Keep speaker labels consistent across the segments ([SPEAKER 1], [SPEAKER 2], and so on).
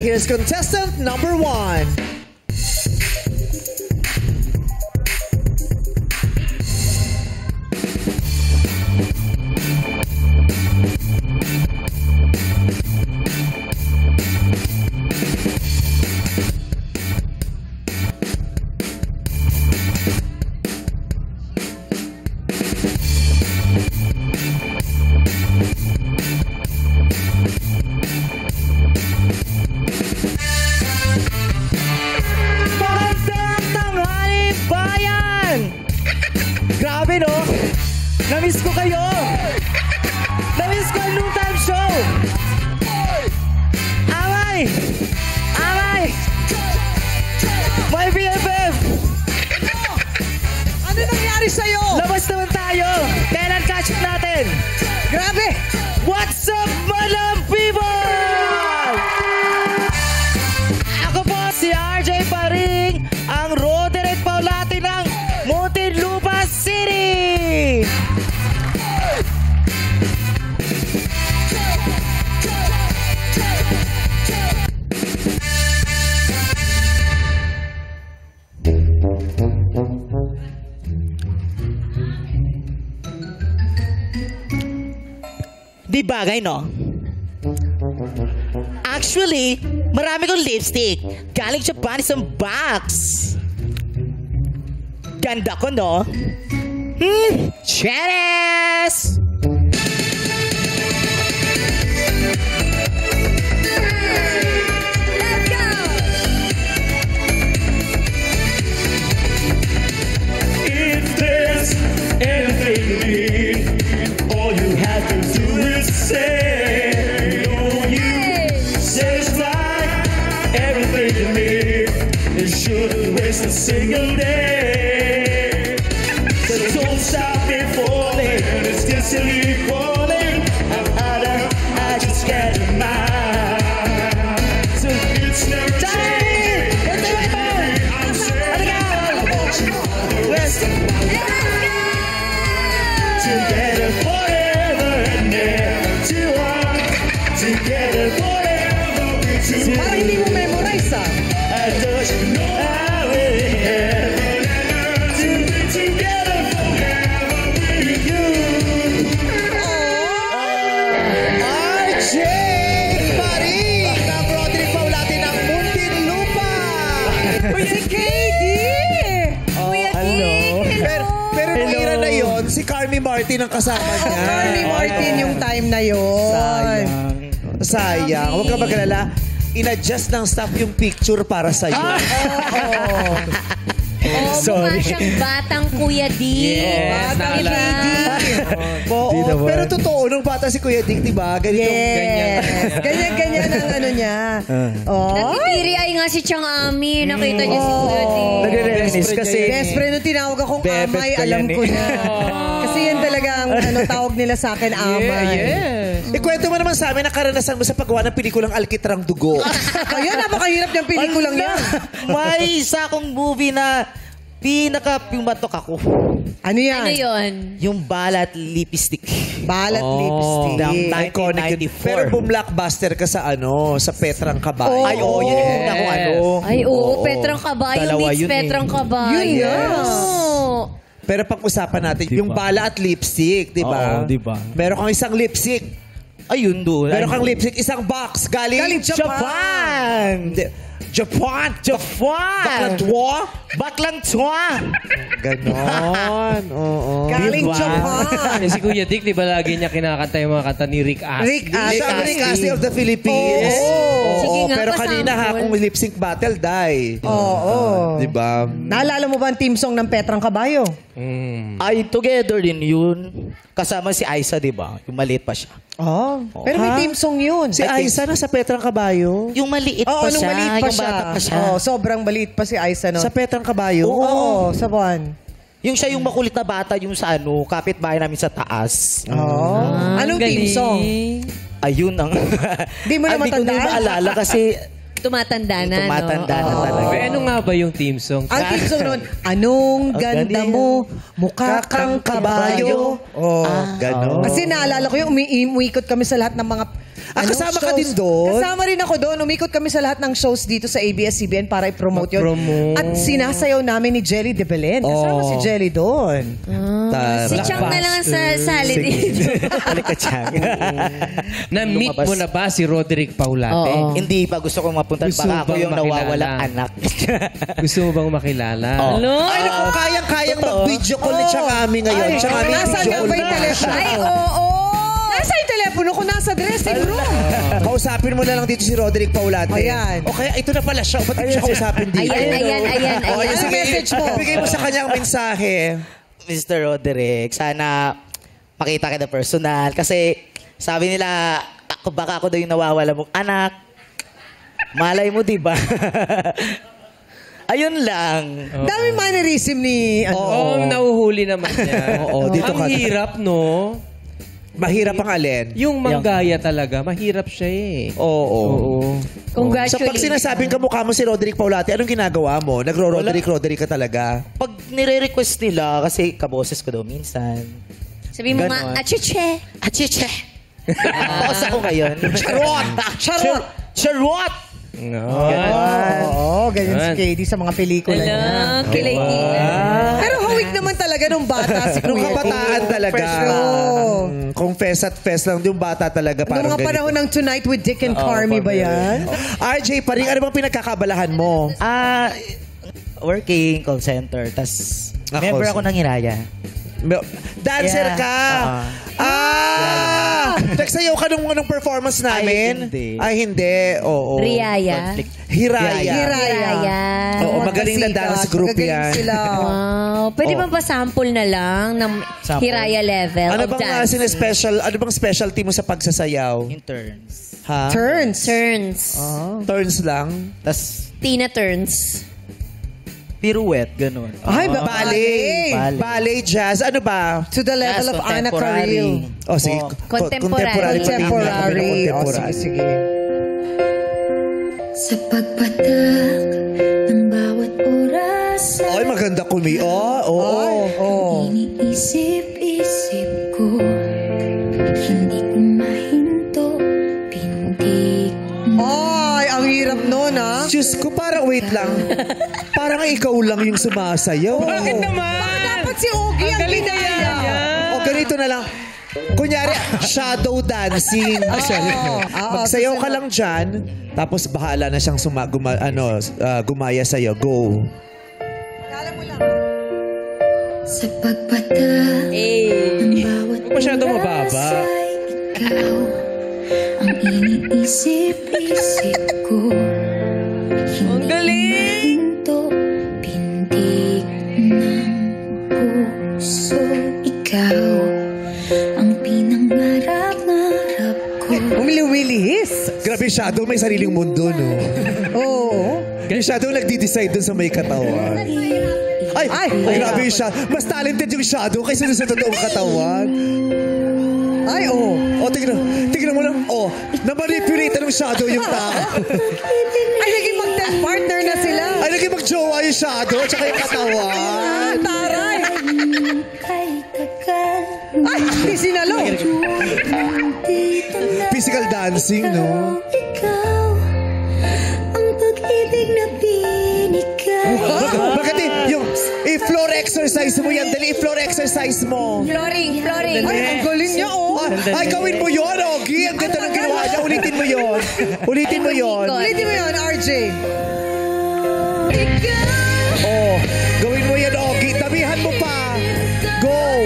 [SPEAKER 1] Here's contestant number one. Nangyari sa'yo?
[SPEAKER 2] Labas naman tayo! Kailan catch up natin?
[SPEAKER 1] Grabe!
[SPEAKER 2] What's up, madam Di bagay, no? Actually, marami kong lipstick. Galing Japan isang box. Ganda ko, no? Hmm, cheers!
[SPEAKER 1] se lhe Martin ang kasama niya.
[SPEAKER 3] Carly Martin yung time na yun.
[SPEAKER 2] Sayang.
[SPEAKER 1] Sayang. Huwag ka magalala. In-adjust ng staff yung picture para sa'yo.
[SPEAKER 4] Oh,
[SPEAKER 2] Sorry.
[SPEAKER 4] mukha siyang batang Kuya Dick.
[SPEAKER 2] Yes,
[SPEAKER 4] Batang
[SPEAKER 2] naalala.
[SPEAKER 4] Dick.
[SPEAKER 1] Oo,
[SPEAKER 2] Di naman.
[SPEAKER 1] pero totoo, nung bata si Kuya Dick, di ba? Ganito.
[SPEAKER 3] Yes. Ganyan-ganyan ang ano niya. Oh.
[SPEAKER 4] Nagtitiri ay nga si Chang Ami. Nakita niyo si Kuya Dick.
[SPEAKER 2] Nagre-reminis kasi...
[SPEAKER 3] Best friend nung tinawag akong
[SPEAKER 2] Bebet
[SPEAKER 3] amay,
[SPEAKER 2] ko
[SPEAKER 3] alam
[SPEAKER 2] yan
[SPEAKER 3] ko na. Kasi ang ano, tawag nila sa akin, amay.
[SPEAKER 1] Ikwento mo naman sa amin ang karanasan mo sa paggawa ng pelikulang Alkitrang Dugo.
[SPEAKER 3] Ayun, napakahirap niyang pelikulang yan.
[SPEAKER 2] May isa akong movie na pinaka pumatok ako.
[SPEAKER 3] Ano yan?
[SPEAKER 4] Ano yun?
[SPEAKER 2] Yung balat lipstick.
[SPEAKER 3] Balat
[SPEAKER 2] Oh.
[SPEAKER 3] lipstick.
[SPEAKER 1] Yun.
[SPEAKER 2] 1994.
[SPEAKER 1] Pero bumlockbuster ka sa ano, sa Petrang Kabayo.
[SPEAKER 3] Oo.
[SPEAKER 2] Ay, oo, yun yung una kong ano.
[SPEAKER 4] Ay, oo. Petrang Kabayo
[SPEAKER 2] Dalawa
[SPEAKER 4] meets
[SPEAKER 2] yun eh.
[SPEAKER 4] Petrang Kabayo.
[SPEAKER 3] Yun nga.
[SPEAKER 4] Oo.
[SPEAKER 1] Pero pag-usapan natin, yung bala at lipstick, di ba?
[SPEAKER 2] Oo, di ba?
[SPEAKER 1] Meron kang isang lipstick.
[SPEAKER 2] Ayun doon.
[SPEAKER 1] Meron kang lipstick, isang box. Galing,
[SPEAKER 3] Galing Japan.
[SPEAKER 2] Japan!
[SPEAKER 1] Japan!
[SPEAKER 2] Japan!
[SPEAKER 1] Baklang tuwa?
[SPEAKER 2] Baklang tuwa!
[SPEAKER 1] Ganon. Oo.
[SPEAKER 3] Galing
[SPEAKER 2] Diba?
[SPEAKER 3] Japan.
[SPEAKER 5] Eh, si Kuya Dick, di ba lagi niya kinakanta yung mga kanta ni Rick Astley?
[SPEAKER 3] Rick Astley.
[SPEAKER 1] Siya ang Rick Astley of the Philippines.
[SPEAKER 3] Oo.
[SPEAKER 4] Sige nga,
[SPEAKER 1] pero kanina ha, kung lip sync battle, die.
[SPEAKER 3] Oo.
[SPEAKER 1] Di ba?
[SPEAKER 3] Naalala mo ba ang team song ng Petrang Kabayo?
[SPEAKER 5] Mm.
[SPEAKER 2] Ay, together din yun. Kasama si Aiza, di ba? Yung maliit pa siya.
[SPEAKER 3] Oh. Pero may
[SPEAKER 1] Ha?
[SPEAKER 3] team song yun.
[SPEAKER 1] Si Aiza na sa Petrang Kabayo.
[SPEAKER 2] Yung maliit
[SPEAKER 3] Oo,
[SPEAKER 2] pa
[SPEAKER 3] nung
[SPEAKER 2] siya.
[SPEAKER 3] maliit pa
[SPEAKER 2] yung
[SPEAKER 3] siya.
[SPEAKER 2] bata pa siya.
[SPEAKER 3] Oo, sobrang maliit pa si Aiza no.
[SPEAKER 1] Sa Petrang Kabayo?
[SPEAKER 3] Oo, sa buwan.
[SPEAKER 2] Yung siya yung makulit na bata, yung sa ano, kapitbahay namin sa taas.
[SPEAKER 3] Oo. Anong team song?
[SPEAKER 2] Ayun ang...
[SPEAKER 3] Di mo na
[SPEAKER 2] Hindi ko na
[SPEAKER 3] matandaan.
[SPEAKER 2] maalala kasi
[SPEAKER 4] Tumatanda na,
[SPEAKER 2] tumatanda na
[SPEAKER 4] no?
[SPEAKER 2] talaga.
[SPEAKER 5] Eh, ano nga ba yung team song?
[SPEAKER 3] Ang team song noon, anong ganda mo, mukha kang kabayo.
[SPEAKER 1] Oh, ganon.
[SPEAKER 3] Kasi naalala ko yung umi- umikot kami sa lahat ng mga
[SPEAKER 1] Ah,
[SPEAKER 3] ano,
[SPEAKER 1] kasama ka
[SPEAKER 3] shows.
[SPEAKER 1] din doon?
[SPEAKER 3] Kasama rin ako doon. Umikot kami sa lahat ng shows dito sa ABS-CBN para i-promote yun.
[SPEAKER 5] Mag-promote.
[SPEAKER 3] At sinasayaw namin ni Jelly de Belen. Kasama
[SPEAKER 1] Oh.
[SPEAKER 3] si Jelly doon.
[SPEAKER 1] Tara.
[SPEAKER 4] Si Chang na lang ang sa sali dito.
[SPEAKER 1] Balik ka, Chang.
[SPEAKER 5] Na-meet mo na ba si Roderick Paulate?
[SPEAKER 2] Oo. Hindi pa gusto kong mapunta.
[SPEAKER 5] Gusto
[SPEAKER 2] Baka ako yung
[SPEAKER 5] makilala?
[SPEAKER 2] anak.
[SPEAKER 5] Gusto mo bang makilala?
[SPEAKER 4] Hello?
[SPEAKER 1] Ay, naku, kayang-kayang mag-video call ni Chang Ami ngayon.
[SPEAKER 3] Ay,
[SPEAKER 1] Chang Ami,
[SPEAKER 3] nasaan
[SPEAKER 1] video call
[SPEAKER 3] ba yung telepono?
[SPEAKER 4] Ay, oo.
[SPEAKER 3] Nasa yung telepono ko? Nasa dressing room.
[SPEAKER 1] Kausapin mo na lang dito si Roderick Paulate.
[SPEAKER 3] Ayan.
[SPEAKER 1] O kaya ito na pala siya. Ba't hindi siya kausapin dito?
[SPEAKER 4] Ayan, ayan, ayan,
[SPEAKER 1] O,
[SPEAKER 4] ayan.
[SPEAKER 3] Ano message mo?
[SPEAKER 1] Bigay mo sa kanya ang mensahe.
[SPEAKER 2] Mr. Roderick, sana makita kita personal. Kasi sabi nila, ako, baka ako daw yung nawawala mong anak. Malay mo, di ba? Ayun lang.
[SPEAKER 3] Dami mannerism ni... Ano,
[SPEAKER 5] Oo, oh, nauhuli naman niya.
[SPEAKER 1] Oo, dito
[SPEAKER 5] Ang
[SPEAKER 1] ka.
[SPEAKER 5] hirap, no?
[SPEAKER 1] Mahirap ang alin.
[SPEAKER 5] Yung manggaya talaga, mahirap siya eh.
[SPEAKER 1] Oo.
[SPEAKER 5] Oo.
[SPEAKER 1] So pag
[SPEAKER 4] Congratulations.
[SPEAKER 1] sinasabing kamukha mo si Roderick Paulate, anong ginagawa mo? Nagro-Roderick, Roderick ka talaga?
[SPEAKER 2] Pag nire-request nila, kasi kaboses ko daw minsan.
[SPEAKER 4] Sabi mo
[SPEAKER 2] Ganon.
[SPEAKER 4] nga, achiche.
[SPEAKER 2] Achiche! Tapos ako ngayon. Charot! Charot! Charot!
[SPEAKER 5] No.
[SPEAKER 3] Oo, ganyan si. KD sa mga pelikula niya.
[SPEAKER 4] Alam, kilay
[SPEAKER 3] Pero hawik naman talaga nung bata si
[SPEAKER 1] Nung
[SPEAKER 3] Kuya.
[SPEAKER 1] kabataan talaga.
[SPEAKER 3] Fresh.
[SPEAKER 1] Mm, Kung fest at fest lang, yung bata talaga
[SPEAKER 3] Nung
[SPEAKER 1] parang
[SPEAKER 3] mga panahon ng Tonight with Dick and Carmi ba yan?
[SPEAKER 1] RJ, pa rin, ano bang pinagkakabalahan mo?
[SPEAKER 2] Ah, working call center. Tas
[SPEAKER 1] Ah,
[SPEAKER 2] member
[SPEAKER 1] call
[SPEAKER 2] ako ng Hiraya.
[SPEAKER 1] Dancer
[SPEAKER 2] Yeah.
[SPEAKER 1] ka!
[SPEAKER 2] Ah.
[SPEAKER 1] Nagsayaw ka nung, nung performance namin?
[SPEAKER 2] hindi.
[SPEAKER 1] Ay, hindi. Oo.
[SPEAKER 2] Oh,
[SPEAKER 1] Hiraya.
[SPEAKER 2] Conflict.
[SPEAKER 1] Hiraya.
[SPEAKER 4] Hiraya.
[SPEAKER 1] Oo, magaling na dance group
[SPEAKER 3] Magaling
[SPEAKER 1] yan.
[SPEAKER 3] sila.
[SPEAKER 4] Wow. Pwede
[SPEAKER 1] Oh.
[SPEAKER 4] ba pa sample na lang ng
[SPEAKER 2] Sample.
[SPEAKER 4] Hiraya level
[SPEAKER 1] Ano
[SPEAKER 4] of
[SPEAKER 1] bang uh,
[SPEAKER 4] dance?
[SPEAKER 1] sine-special, ano bang specialty mo sa pagsasayaw?
[SPEAKER 2] Interns.
[SPEAKER 1] Ha?
[SPEAKER 3] Turns.
[SPEAKER 4] Turns.
[SPEAKER 1] Turns lang?
[SPEAKER 2] Tas
[SPEAKER 4] Tina turns.
[SPEAKER 2] Pirouette, ganun.
[SPEAKER 3] Ay, ba-
[SPEAKER 1] Ballet.
[SPEAKER 2] Ballet.
[SPEAKER 1] Ballet, jazz. Ano ba?
[SPEAKER 3] To the level
[SPEAKER 2] Jazz,
[SPEAKER 3] of Anna
[SPEAKER 2] contemporary.
[SPEAKER 3] Carril.
[SPEAKER 1] Oh, sige.
[SPEAKER 2] Oh.
[SPEAKER 1] Co-
[SPEAKER 4] Contemporary.
[SPEAKER 1] pati niya.
[SPEAKER 3] Contemporary. Oh, sige,
[SPEAKER 1] Contemporary.
[SPEAKER 3] sige.
[SPEAKER 6] Sa pagpatak ng bawat oras
[SPEAKER 1] Ay, maganda kumi. Oh, oo. Oh,
[SPEAKER 3] Oh.
[SPEAKER 6] Iniisip-isip ko Hindi ko mahinto Pintig
[SPEAKER 3] Ay, ang hirap nun, ah.
[SPEAKER 1] Diyos ko, parang wait lang. parang ikaw lang yung sumasayaw.
[SPEAKER 5] Bakit naman?
[SPEAKER 3] Baka dapat si Ogie ang ginaya.
[SPEAKER 1] O ganito na lang. Kunyari, shadow dancing. Sorry.
[SPEAKER 3] oo,
[SPEAKER 1] Magsayaw ka lang dyan, tapos bahala na siyang suma, guma, ano, ah, gumaya sa'yo. Go.
[SPEAKER 6] Sa pagpatak ng bawat
[SPEAKER 5] Huwag masyadong
[SPEAKER 6] oras
[SPEAKER 5] mababa.
[SPEAKER 6] ay ikaw Ang iniisip-isip ko Hindi
[SPEAKER 4] galing!
[SPEAKER 6] Pintig ng puso Ikaw Ang pinangarap-ngarap ko
[SPEAKER 3] Umili-umilihis.
[SPEAKER 1] Grabe yung shadow, may sariling mundo, no?
[SPEAKER 3] Oo.
[SPEAKER 1] Yung shadow nagdi-decide dun sa may katawan. Ay, ay,
[SPEAKER 3] Ay,
[SPEAKER 1] grabe yung shadow. Mas talented yung shadow kaysa dun sa totoong katawan.
[SPEAKER 3] Ay, oo.
[SPEAKER 1] O, tignan, tignan mo lang. O, na-manipulate ng shadow yung tao.
[SPEAKER 3] Ay, naging partner na sila.
[SPEAKER 1] Ay, naging mag-jowa yung shadow at saka yung katawan.
[SPEAKER 3] Ah, taray. Ay, di sinalo.
[SPEAKER 1] Physical dancing, no?
[SPEAKER 6] Ikaw Ang pag-ibig na binigay
[SPEAKER 1] Bak- Bakit eh, yung i-floor exercise mo yan, exercise mo.
[SPEAKER 4] Flooring, flooring.
[SPEAKER 3] Ay, ang galing niya, oh.
[SPEAKER 1] Ay, gawin mo yun, Ogie. Ang ganda ng ginawa niya. Ulitin mo yun. Ulitin mo yun.
[SPEAKER 3] Ulitin mo yun, RJ.
[SPEAKER 1] Oh, gawin mo yan, Ogie. Damihan mo pa. Go.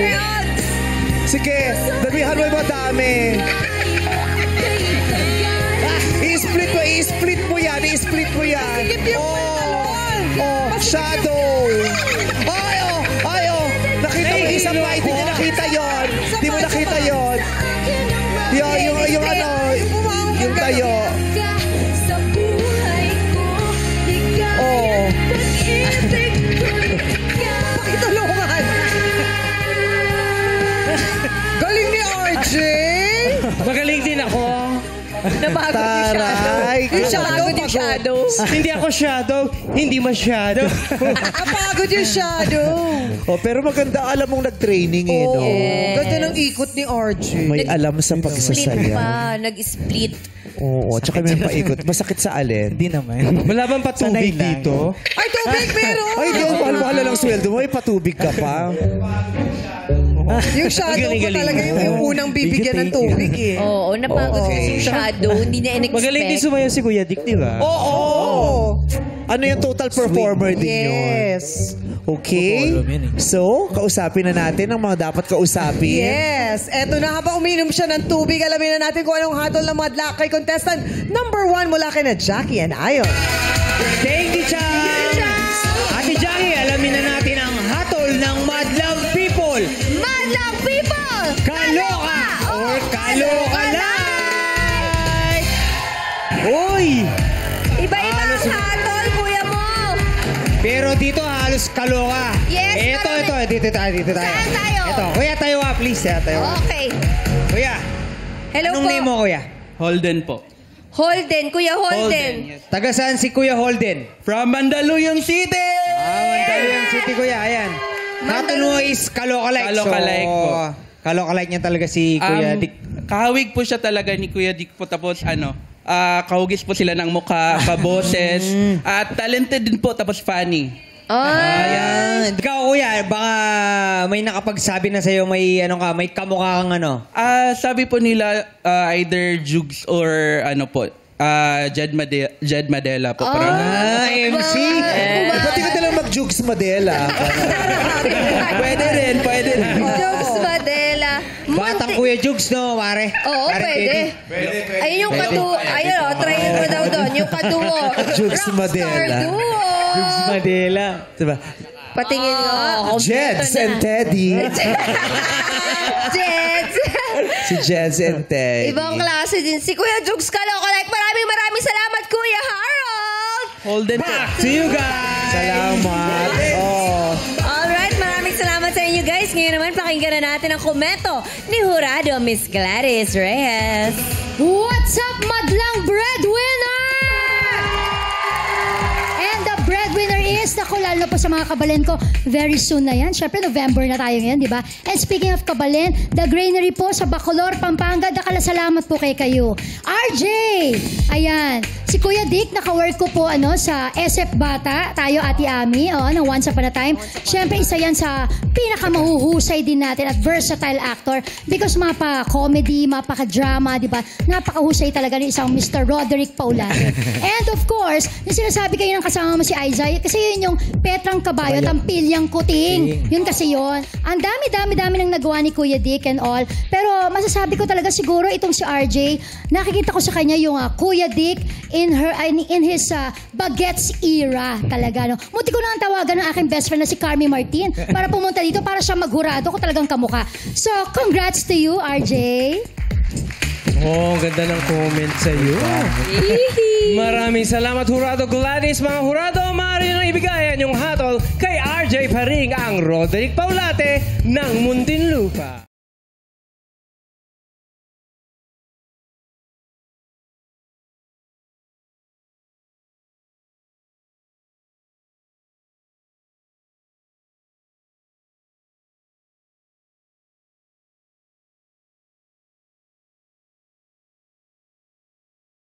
[SPEAKER 1] Sige, damihan mo yung madami. Ah, i-split mo, i-split mo yan, i-split mo yan. Oh, oh, shadow. Isang pa, hindi nakita yon. Hindi mo nakita yon. Yung, yung, yung ano, yung tayo. Oh.
[SPEAKER 3] Pakitulungan. Galing ni RJ.
[SPEAKER 5] Magaling din ako.
[SPEAKER 4] Nabago si Shadow.
[SPEAKER 1] Taray
[SPEAKER 3] Yung shadow,
[SPEAKER 4] shadow.
[SPEAKER 5] hindi ako shadow, hindi masyado.
[SPEAKER 3] Napagod yung shadow.
[SPEAKER 1] Oh, pero maganda alam mong nag-training eh, no?
[SPEAKER 3] Ganda ng ikot ni RJ.
[SPEAKER 1] May alam sa
[SPEAKER 4] Split
[SPEAKER 1] pagsasaya.
[SPEAKER 4] pa, nag-split.
[SPEAKER 1] Oo, tsaka may paikot. Masakit sa alin.
[SPEAKER 2] Hindi naman.
[SPEAKER 5] Wala bang patubig
[SPEAKER 2] Sanay lang.
[SPEAKER 5] dito?
[SPEAKER 3] Ay, tubig meron!
[SPEAKER 1] Ay, di ako mahal-mahal lang sweldo mo. Ay, patubig ka pa.
[SPEAKER 3] Yung shadow ko
[SPEAKER 5] Galing-galing.
[SPEAKER 3] talaga yung, yung unang bibigyan ng tubig eh.
[SPEAKER 4] Oo, napagod kasi yung shadow. Hindi niya in-expect.
[SPEAKER 5] Magaling din sumayaw si Kuya Dick, di ba?
[SPEAKER 1] Oo! Ano yung total performer din yun?
[SPEAKER 3] Yes.
[SPEAKER 1] Okay?
[SPEAKER 2] Eh.
[SPEAKER 1] So, kausapin na natin ang mga dapat kausapin.
[SPEAKER 3] Yes. Eto na habang uminom siya ng tubig, alamin na natin kung anong hatol ng mga lakay contestant. Number one mula kay na Jackie and Ayon.
[SPEAKER 5] Thank you, Chang! Ate Jackie, alamin na natin ang hatol ng Madlang People.
[SPEAKER 4] Madlang people!
[SPEAKER 5] Kaloka or kaloka like! Uy! Halos kaloka.
[SPEAKER 4] Yes,
[SPEAKER 5] Ito,
[SPEAKER 4] marami.
[SPEAKER 5] ito, dito tayo, dito tayo.
[SPEAKER 4] Saan tayo?
[SPEAKER 5] Ito, kuya tayo ka, please. Tayo, tayo.
[SPEAKER 4] Okay.
[SPEAKER 5] Kuya,
[SPEAKER 4] Hello
[SPEAKER 5] anong
[SPEAKER 4] po.
[SPEAKER 5] name mo, kuya?
[SPEAKER 7] Holden po.
[SPEAKER 4] Holden, Kuya Holden.
[SPEAKER 5] Taga saan si Kuya Holden?
[SPEAKER 7] From Mandaluyong City!
[SPEAKER 5] Ah, Mandaluyong City, kuya. Ayan. Mo is kaloka-like.
[SPEAKER 7] Kaloka-like
[SPEAKER 5] so,
[SPEAKER 7] po.
[SPEAKER 5] Kaloka-like niya talaga si Kuya
[SPEAKER 7] Um,
[SPEAKER 5] Dick.
[SPEAKER 7] Kahawig po siya talaga ni Kuya Dick po. Tapos ano, ah, kahugis po sila ng mukha, kaboses. at talented din po, tapos funny.
[SPEAKER 4] Ah,
[SPEAKER 5] Ayan. Ikaw, kuya, baka may nakapagsabi na sa'yo, may ano ka, may kamukha kang ano.
[SPEAKER 7] Ah, sabi po nila ah, either Jugs or ano po, ah, Jed, Made- Jed Madela po. Parang,
[SPEAKER 5] Ah, MC.
[SPEAKER 1] Eh, Ba't di ka nalang mag-jukes Madela?
[SPEAKER 7] pwede rin, pwede rin.
[SPEAKER 4] Jokes Madela.
[SPEAKER 5] Batang Kuya Jugs, no, pare?
[SPEAKER 4] Oo,
[SPEAKER 5] Pare,
[SPEAKER 4] pwede. Ayun yung kadu... Ayun, oh, try mo daw doon. Yung kaduo.
[SPEAKER 1] Jokes
[SPEAKER 4] Rockstar
[SPEAKER 1] Madela.
[SPEAKER 4] duo.
[SPEAKER 5] Jugs Madela.
[SPEAKER 1] diba?
[SPEAKER 4] Patingin nga.
[SPEAKER 1] Jeds and Teddy.
[SPEAKER 4] Jets.
[SPEAKER 1] Si Jeds and Teddy.
[SPEAKER 4] Ibang klase din. Si Kuya Jokes Kalokalike. Maraming maraming salamat, Kuya Harold.
[SPEAKER 7] Holden po.
[SPEAKER 5] To you guys.
[SPEAKER 1] Salamat. Oh.
[SPEAKER 4] Pakinggan na natin ang komento ni Jurado Miss Gladys Reyes.
[SPEAKER 6] What's up, madlang breadwinner? And the breadwinner is, naku, lalo po sa mga kabalen ko, very soon na yan. Siyempre, November na tayo ngayon, di ba? And speaking of kabalen, the granary po sa Bacolor, Pampanga, dakala salamat po kay kayo. RJ! Ayan. Si Kuya Dick, naka-work ko po ano, sa SF Bata, tayo Ate Ami, oh, ng Once Upon a Time. Siyempre, isa yan sa pinakamahuhusay din natin at versatile actor because mapa-comedy, mapaka-drama, di ba? Napakahusay talaga ng isang Mr. Roderick Paulate. And of course, yung sinasabi kayo ng kasama mo si Isaiah, kasi yun yung Petrang Kabayo, Tampilyang Kuting. Yun kasi yun. Ang dami-dami-dami nang nagawa ni Kuya Dick and all. Pero masasabi ko talaga siguro itong si RJ, nakikita ko sa kanya yung ah, Kuya Dick in her in, in his ah, bagets era talaga no. Muti ko na ang tawagan ng aking best friend na si Carmi Martin para pumunta dito para siya maghurado ko talagang kamuka. So, congrats to you, RJ.
[SPEAKER 5] Oh, ganda ng comment sa iyo. Maraming salamat, Hurado Gladys. Mga Hurado, maaari nyo ibigay ang yung hatol kay RJ Paring, ang Roderick Paulate ng Muntinlupa.